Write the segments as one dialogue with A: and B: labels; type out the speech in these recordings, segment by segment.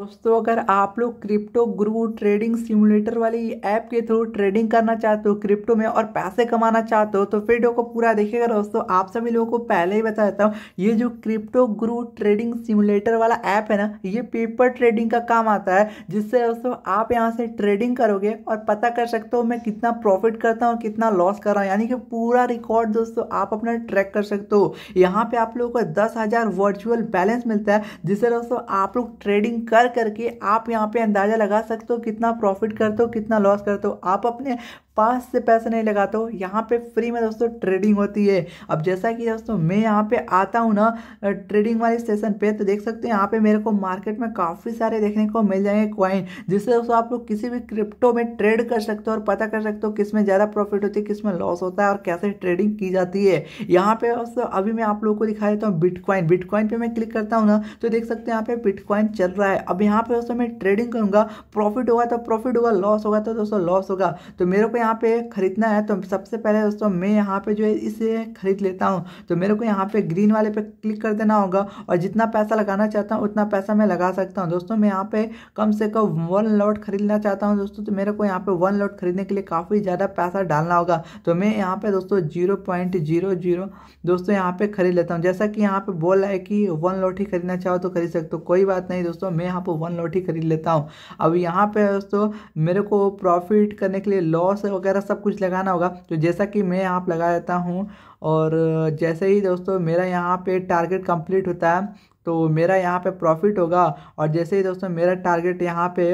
A: दोस्तों, अगर आप लोग क्रिप्टो गुरु ट्रेडिंग सिमुलेटर वाली ऐप के थ्रू ट्रेडिंग करना चाहते हो, क्रिप्टो में और पैसे कमाना चाहते हो तो वीडियो को पूरा देखिएगा दोस्तों। आप सभी लोगों को पहले ही बता देता हूँ, ये जो क्रिप्टो गुरु ट्रेडिंग सिमुलेटर वाला ऐप है ना, ये पेपर ट्रेडिंग का काम आता है, जिससे दोस्तों आप यहाँ से ट्रेडिंग करोगे और पता कर सकते हो मैं कितना प्रॉफिट करता हूँ, कितना लॉस कर रहा हूँ। यानी कि पूरा रिकॉर्ड दोस्तों आप अपना ट्रैक कर सकते हो। यहाँ पे आप लोगों को दस वर्चुअल बैलेंस मिलता है, जिससे दोस्तों आप लोग ट्रेडिंग कर करके आप यहाँ पे अंदाज़ा लगा सकते हो कितना प्रॉफिट करते हो, कितना लॉस करते हो। आप अपने पास से पैसे नहीं लगाते हो, यहाँ पे फ्री में दोस्तों ट्रेडिंग होती है। अब जैसा कि दोस्तों मैं यहाँ पे आता हूँ ना ट्रेडिंग वाले स्टेशन पे तो देख सकते हैं यहाँ पे मेरे को मार्केट में काफ़ी सारे देखने को मिल जाएँगे क्वाइन जिससे दोस्तों आप लोग किसी भी क्रिप्टो में ट्रेड कर सकते हो और पता कर सकते हो किसमें ज़्यादा प्रॉफिट होती है, किसमें लॉस होता है और कैसे ट्रेडिंग की जाती है। यहाँ पे दोस्तों अभी मैं आप लोगों को दिखा देता हूँ बिटकॉइन बिटकॉइन पे मैं क्लिक करता हूँ ना तो देख सकते हैं यहाँ पे बिटकॉइन चल रहा है। अब यहाँ पे दोस्तों मैं ट्रेडिंग करूँगा प्रॉफिट होगा तो प्रॉफिट होगा लॉस होगा तो दोस्तों लॉस होगा। तो मेरे को यहाँ पे खरीदना है तो सबसे पहले दोस्तों मैं यहाँ पे जो है इसे खरीद लेता हूँ तो मेरे को यहाँ पे ग्रीन वाले पे क्लिक कर देना होगा और जितना पैसा लगाना चाहता हूँ उतना पैसा मैं लगा सकता हूँ दोस्तों मैं यहाँ पे कम से कम वन लॉट खरीदना चाहता हूँ दोस्तों तो मेरे को यहाँ पे वन लॉट खरीदने के लिए काफ़ी ज़्यादा पैसा डालना होगा तो मैं यहाँ पे दोस्तों ज़ीरो पॉइंट ज़ीरो ज़ीरो दोस्तों यहाँ पे खरीद लेता हूँ जैसा कि यहाँ पे बोल रहा है कि वन लॉट ही खरीदना चाहो तो खरीद सकते हो कोई बात नहीं दोस्तों मैं यहाँ पर वन लॉट ही खरीद लेता हूँ अब यहाँ पे दोस्तों मेरे को प्रॉफिट करने के लिए लॉस वगैरह सब कुछ लगाना होगा। तो जैसा कि मैं यहाँ लगा देता हूँ और जैसे ही दोस्तों मेरा यहाँ पे टारगेट कंप्लीट होता है तो मेरा यहाँ पे प्रॉफिट होगा और जैसे ही दोस्तों मेरा टारगेट यहाँ पे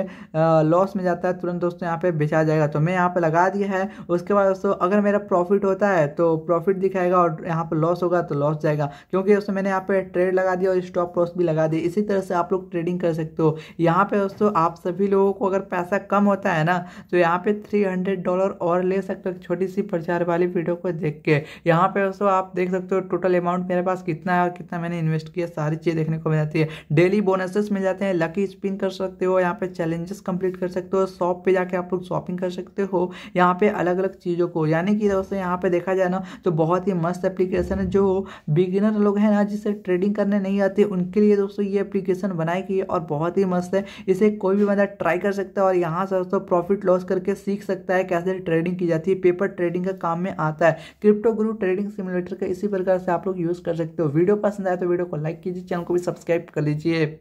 A: लॉस में जाता है, तुरंत दोस्तों यहाँ पे बेचा जाएगा। तो मैं यहाँ पे लगा दिया है। उसके बाद दोस्तों अगर मेरा प्रॉफिट होता है तो प्रॉफिट दिखाएगा और यहाँ पे लॉस होगा तो लॉस जाएगा। क्योंकि दोस्तों मैंने यहाँ पे ट्रेड लगा दिया और स्टॉप लॉस भी लगा दिया इसी तरह से आप लोग ट्रेडिंग कर सकते हो। यहाँ पे दोस्तों आप सभी लोगों को अगर पैसा कम होता है ना तो यहाँ पे थ्री हंड्रेड डॉलर और ले सकते हो छोटी सी प्रचार वाली वीडियो को देख के। यहाँ पे दोस्तों आप देख सकते हो टोटल अमाउंट मेरे पास कितना है और कितना मैंने इन्वेस्ट किया, सारी चीज़ देखने को मिल जाती है। डेली बोनसेस मिल जाते हैं, लकी स्पिन कर सकते हो, यहाँ पे चैलेंजेस कंप्लीट कर सकते हो, शॉप पे जाके आप लोग शॉपिंग कर सकते हो, यहाँ पे अलग अलग चीज़ों को। यानी कि दोस्तों, यहाँ पे देखा जाए ना तो बहुत ही मस्त एप्लीकेशन है, जो बिगिनर लोग हैं ना, जिसे ट्रेडिंग करने नहीं आती, उनके लिए दोस्तों ये एप्लीकेशन बनाई गई है और बहुत ही मस्त है। इसे कोई भी बंदा ट्राई कर सकता है और यहाँ से दोस्तों प्रॉफिट लॉस करके सीख सकता है कैसे ट्रेडिंग की जाती है। पेपर ट्रेडिंग का काम में आता है। क्रिप्टो गुरु ट्रेडिंग सिमुलेटर का इसी प्रकार से आप लोग यूज़ कर सकते हो। वीडियो पसंद आए तो वीडियो को लाइक कीजिए, चैनल को भी सब्सक्राइब कर लीजिए।